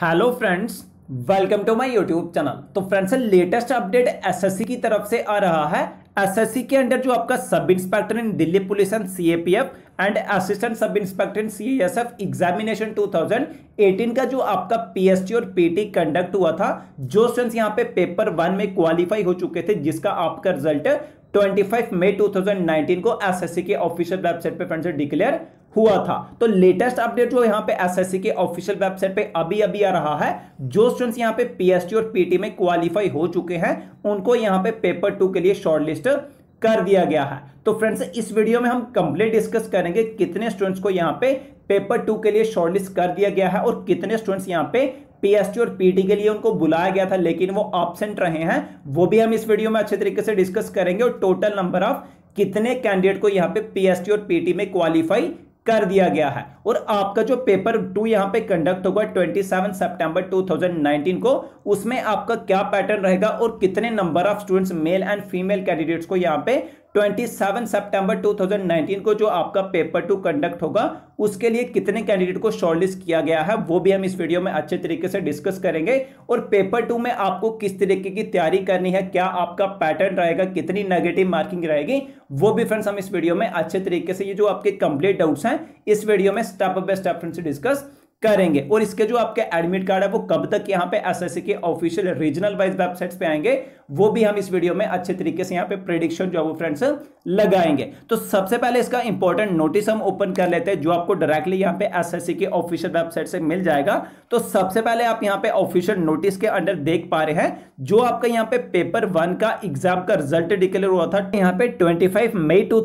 Hello friends welcome to my YouTube channel तो friends latest update SSC की तरफ़ से आ रहा है। एसएससी के अंडर जो आपका sub inspector in Delhi police and CAPF and assistant sub inspector in CSF examination 2018 का जो आपका पीएसटी और पीटी कंडक्ट हुआ था, जो स्टूडेंट्स यहाँ पे पेपर वन में क्वालिफाई हो चुके थे, जिसका आपका रिज़ल्ट 25 मई 2019 को एसएससी के ऑफिशियल वेबसाइट पे फ्रेंड्स डिक्लेयर हुआ था। तो लेटेस्ट अपडेट जो यहाँ पे एसएससी के ऑफिशियल वेबसाइट पे अभी अभी आ रहा है, जो स्टूडेंट्स यहाँ पे पीएसटी और पीटी में क्वालिफाई हो चुके हैं, उनको यहाँ पे पेपर टू के लिए शॉर्टलिस्ट कर दिया गया है। तो फ्रेंड्स इस वीडियो में हम कंप्लीट डिस्कस करेंगे कितने स्टूडेंट्स को यहाँ पे पेपर टू के लिए शॉर्टलिस्ट कर दिया गया है और कितने स्टूडेंट्स यहाँ पे पीएसटी और पीटी के लिए उनको बुलाया गया था, लेकिन वो ऑब्सेंट रहे हैं। वो भी हम इस वीडियो में अच्छे तरीके से डिस्कस करेंगे और टोटल नंबर ऑफ़ कितने कैंडिडेट को यहाँ पे पीएसटी और पीटी में क्वालिफाई कर दिया गया है। और आपका जो पेपर टू यहाँ पे कंडक्ट होगा 27 सितंबर 2019 को, उसमें आपका क्या पैटर्न रहेगा और कितने number of students male and female candidates को यहाँ पे 27 सितंबर 2019 को जो आपका पेपर टू कंडक्ट होगा, उसके लिए कितने कैंडिडेट को शॉर्टलिस्ट किया गया है, वो भी हम इस वीडियो में अच्छे तरीके से डिस्कस करेंगे। और पेपर टू में आपको किस तरीके की तैयारी करनी है, क्या आपका पैटर्न रहेगा, कितनी नेगेटिव मार्किंग रहेगी, वो भी फ्रेंड्स हम इस वीडियो में अच्छे तरीके से, ये जो आपके कंप्लीट डाउट्स हैं, इस वीडियो में step by step friends discuss करेंगे। और इसके जो आपके एडमिट कार्ड है, वो कब तक यहाँ पे एसएससी के ऑफिशियल रीजनल वाइज वेबसाइट्स पे आएँगे, वो भी हम इस वीडियो में अच्छे तरीके से यहाँ पे प्रिडिक्शन जो है वो फ्रेंड्स लगाएँगे। तो सबसे पहले इसका इंपॉर्टेंट नोटिस हम ओपन कर लेते हैं, जो आपको डायरेक्टली यहाँ पे एसएससी के ऑफिशियल वेबसाइट से मिल जाएगा। तो सबसे पहले आप यहाँ पे ऑफिशियल नोटिस के अंडर देख पा रहे हैं, जो आपका यहाँ पे पेपर वन का एग्ज़ाम का रिज़ल्ट डिक्लेयर हुआ था, यहाँ पे ट्वेंटी मई टू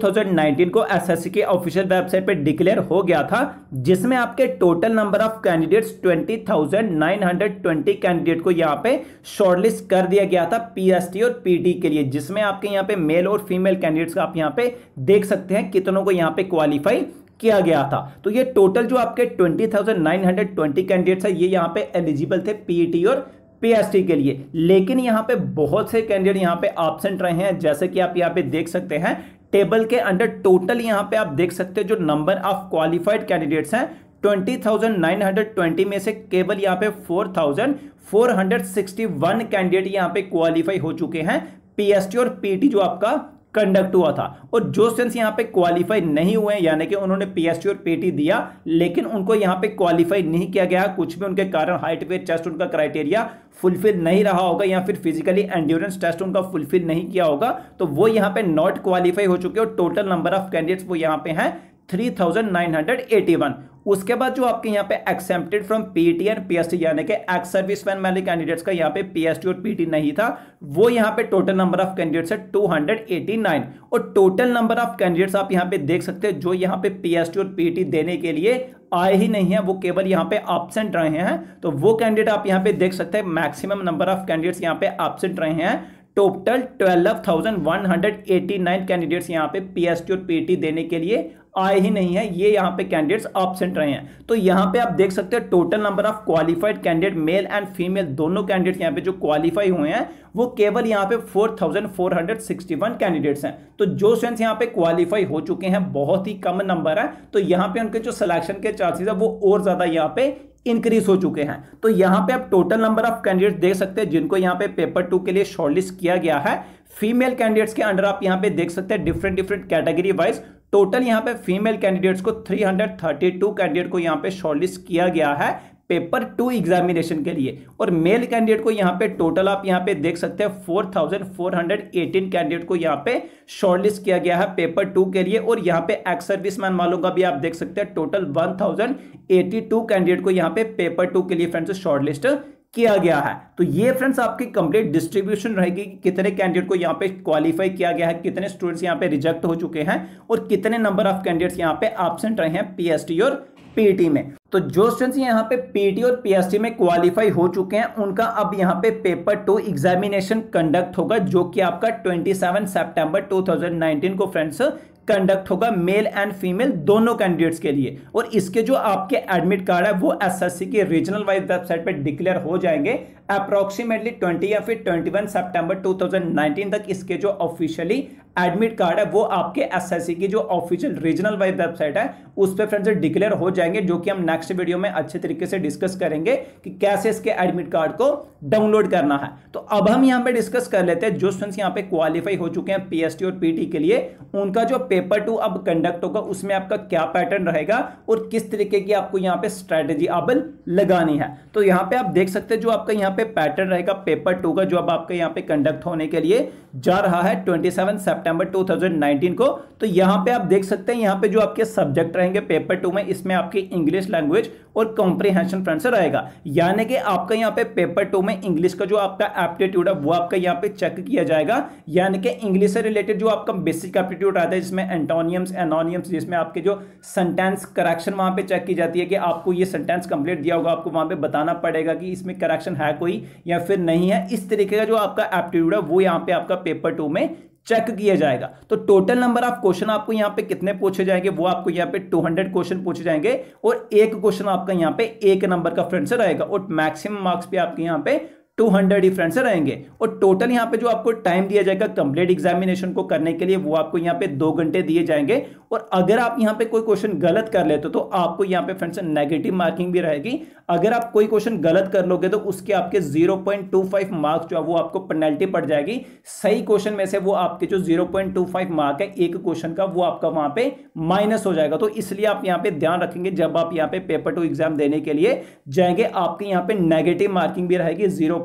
को एसएससी के ऑफिशियल वेबसाइट पे डिक्लेयर हो गया था, जिसमें आपके total number of candidates 20,920 candidate को यहाँ पे शॉर्टलिस्ट कर दिया गया था पीएसटी और पीटी के लिए जिसमें आपके यहाँ पे मेल और फीमेल कैंडिडेट्स का आप यहाँ पे देख सकते हैं कितनों को यहाँ पे क्वालिफाई किया गया था। तो ये टोटल जो आपके 20,920 कैंडिडेट्स है ये यहाँ पे एलिजिबल थे पीटी और पीएसटी के लिए। लेकिन यहाँ पे बहुत से कैंडिडेट यहाँ पे ऑब्सेंट रहे हैं जैसे कि आप यहाँ पे देख सकते हैं टेबल के अंडर टोटल यहाँ पे आप देख सकते हैं जो नंबर ऑफ़ क्वालिफाइड कैंडिडेट्स हैं 20,920 में से केवल यहाँ पे 4,461 कैंडिडेट यहाँ पे क्वालिफाई हो चुके हैं पीएसटी और पीटी जो आपका कंडक्ट हुआ था। और जो स्टूडेंट्स यहाँ पे क्वालिफाई नहीं हुए यानी कि उन्होंने पीएसटी और पीटी दिया लेकिन उनको यहाँ पे क्वालिफाई नहीं किया गया कुछ भी उनके कारण हाइट वेट टेस्ट उनका क्राइटेरिया फुलफिल नहीं रहा होगा या फिर फिजिकली एंड्योरेंस टेस्ट उनका फुलफिल नहीं किया होगा तो वो यहाँ पे नॉट क्वालिफाई हो चुके और टोटल नंबर ऑफ़ कैंडिडेट्स वो यहाँ पे हैं 3981 उसके बाद जो आपके यहाँ पे accepted from PT and PST यानी कि एक्स सर्विसमैन वाले कैंडिडेट्स का यहाँ पे पीएसटी और पीटी नहीं था, वो यहाँ पे टोटल नंबर ऑफ़ कैंडिडेट्स है 289 और टोटल नंबर ऑफ़ कैंडिडेट्स आप यहाँ पे देख सकते हैं, जो यहाँ पे पीएसटी और पीटी देने के लिए आए ही नहीं है, वो केवल यहाँ पे एबसेंट रहे हैं। तो वो कैंडिडेट आप यहाँ पे देख सकते हैं मैक्सिमम नंबर ऑफ़ कैंडिडेट्स यहाँ पे एबसेंट रहे हैं। Total twelve thousand one hundred eighty nine candidates यहाँ पे पीएसटी और पीटी देने के लिए आए ही नहीं है ये यहाँ पे कैंडिडेट्स ऑब्सेंट रहे हैं तो यहाँ पे आप देख सकते हैं total number of qualified candidate male and female दोनों कैंडिडेट्स यहाँ पे जो क्वालिफाई हुए हैं वो केवल यहाँ पे 4,461 कैंडिडेट्स हैं तो जो स्टूडेंट्स यहाँ पे क्वालिफाई हो चुके हैं बहुत ही कम नंबर है तो यहाँ पे उनके जो सिलेक्शन के चांसेस है वो और ज़्यादा यहाँ पे इंक्रीज हो चुके हैं तो यहाँ पे आप टोटल नंबर ऑफ़ कैंडिडेट देख सकते हैं जिनको यहाँ पे पेपर टू के लिए शॉर्टलिस्ट किया गया है फीमेल कैंडिडेट्स के अंडर आप यहाँ पे देख सकते हैं different different category wise total यहाँ पे फीमेल कैंडिडेट्स को 332 कैंडिडेट को यहाँ पे शॉर्टलिस्ट किया गया है पेपर टू एग्जामिनेशन के लिए। और मेल कैंडिडेट को यहाँ पे टोटल आप यहाँ पे देख सकते हैं 4418 कैंडिडेट को यहाँ पे शॉर्टलिस्ट किया गया है पेपर टू के लिए। और यहाँ पे एक्स सर्विसमैन वालों का भी आप देख सकते हैं टोटल 1082 कैंडिडेट को यहाँ पे पेपर टू के लिए फ्रेंड्स शॉर्टलिस्ट किया गया है। तो ये फ्रेंड्स आपकी कंप्लीट डिस्ट्रीब्यूशन रहेगी कि कितने कैंडिडेट को यहाँ पे क्वालिफाई किया गया है, कितने स्टूडेंट्स यहाँ पे रिजेक्ट हो चुके हैं और कितने नंबर ऑफ़ कैंडिडेट्स यहाँ पे एबसेंट रहे हैं पीएसटी और पीटी में। तो जो स्टूडेंट्स यहाँ पे पीटी और पीएसटी में क्वालिफाई हो चुके हैं, उनका अब यहाँ पे पेपर टू एग्जामिनेशन कंडक्ट होगा, जो कि आपका 27 सितंबर 2019 को फ्रेंड्स कंडक्ट होगा मेल एंड फीमेल दोनों कैंडिडेट्स के लिए। और इसके जो आपके एडमिट कार्ड है, वो एसएससी की रीजनल वाइज वेबसाइट पे डिक्लेयर हो जाएँगे। अप्रोक्सीमेटली 20 या फिर 21 सितंबर 2019 तक इसके जो ऑफिशियली एडमिट कार्ड है, वो आपके एसएससी की जो ऑफिशियल रीजनल वाइज वेबसाइट है, उस पर फ्रेंड्स डिक्लेयर हो जाएँगे, जो कि हम नेक्स्ट वीडियो में अच्छे तरीके से डिस्कस करेंगे कि कैसे इसके एडमिट कार्ड को डाउनलोड करना है। तो अब हम यहाँ पे डिस्कस कर लेते हैं, जो स्टूडेंट्स यहाँ पे क्वालिफाई हो चुके हैं पीएसटी और पीटी के लिए, उनका जो पेपर टू अब कंडक्ट होगा, उसमें आपका क्या पैटर्न रहेगा और किस तरीके की आपको यहाँ पे स्ट्रेटेजी अब लगानी है। तो यहाँ पे आप देख सकते हैं, जो आपका यहाँ पे पैटर्न रहेगा पेपर टू का, जो अब आपका यहाँ पे कंडक्ट होने के लिए जा रहा है 27 सितंबर 2019 को। तो यहाँ पे आप देख सकते हैं, यहाँ पे जो आपके सब्जेक्ट रहेंगे पेपर टू में, इसमें आपकी इंग्लिश लैंग्वेज और कॉम्प्रिहेंशन फ्रेंड्स रहेगा। यानी कि आपका यहाँ पे पेपर टू में इंग्लिश का जो आपका एप्टीट्यूड है, वो आपका यहाँ पे चेक किया जाएगा। यानी कि इंग्लिश से रिलेटेड जो आपका बेसिक एप्टीट्यूड आता है, जिसमें एंटोनियम्स एनोनियम्स जिसमें आपके जो सेंटेंस करेक्शन वहाँ पे चेक की जाती है कि आपको ये सेंटेंस कंप्लीट दिया होगा, आपको वहाँ पे बताना पड़ेगा कि इसमें करेक्शन है कोई या फिर नहीं है, इस तरीके का जो आपका एप्टीट्यूड है, वो यहाँ पे आपका पेपर टू में चेक किया जाएगा। तो टोटल नंबर ऑफ़ क्वेश्चन आपको यहाँ पे कितने पूछे जाएँगे, वो आपको यहाँ पे 200 क्वेश्चन पूछे जाएँगे और एक क्वेश्चन आपका यहाँ पे एक नंबर का फ्रेंड से रहेगा और मैक्सिमम मार्क्स भी आपके यहाँ पे 200 ही फ्रेंड्स रहेंगे। और टोटल यहाँ पे जो आपको टाइम दिया जाएगा कंप्लीट एग्जामिनेशन को करने के लिए, वो आपको यहाँ पे दो घंटे दिए जाएँगे और अगर आप यहाँ पे कोई क्वेश्चन गलत कर लेते हो तो आपको यहाँ पे फ्रेंड्स नेगेटिव मार्किंग भी रहेगी। अगर आप कोई क्वेश्चन गलत कर लोगे तो उसके आपके 0.25 मार्क्स जो है, वो आपको पेनल्टी पड़ जाएगी। सही क्वेश्चन में से वो आपके जो 0.25 मार्क है, एक क्वेश्चन का, वो आपका वहाँ पे माइनस हो जाएगा। तो इसलिए आप यहाँ पे ध्यान रखेंगे, जब आप यहाँ पे पेपर टू एग्ज़ाम देने के लिए जाएँगे, आपके यहाँ पे नेगेटिव मार्किंग भी रहेगी ज़ीरो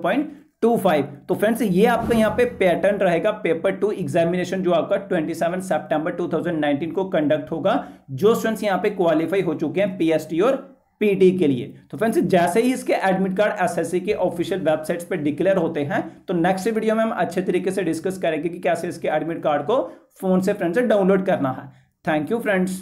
टू फाइव तो फ्रेंड्स ये आपका यहाँ पे पैटर्न रहेगा पेपर टू एग्जामिनेशन जो आपका 27 सितंबर 2019 को कंडक्ट होगा, जो स्टूडेंट्स यहाँ पे क्वालिफाई हो चुके हैं पीएसटी और पीटी के लिए। तो फ्रेंड्स जैसे ही इसके एडमिट कार्ड एसएससी के ऑफिशियल वेबसाइट्स पे डिक्लेयर होते हैं तो नेक्स्ट वीडियो में हम अच्छे तरीके से डिस्कस करेंगे कि कैसे इसके एडमिट कार्ड को फ़ोन से फ्रेंड्स डाउनलोड करना है। Thank you friends